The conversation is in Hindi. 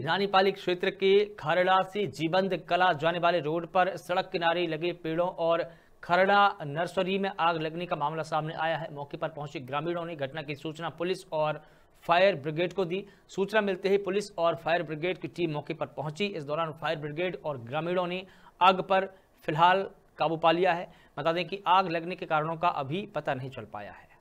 रानीपाली क्षेत्र के खरड़ा से जीबंद कला जाने वाले रोड पर सड़क किनारे लगे पेड़ों और खरड़ा नर्सरी में आग लगने का मामला सामने आया है। मौके पर पहुँचे ग्रामीणों ने घटना की सूचना पुलिस और फायर ब्रिगेड को दी। सूचना मिलते ही पुलिस और फायर ब्रिगेड की टीम मौके पर पहुँची। इस दौरान फायर ब्रिगेड और ग्रामीणों ने आग पर फ़िलहाल काबू पा लिया है। बता दें कि आग लगने के कारणों का अभी पता नहीं चल पाया है।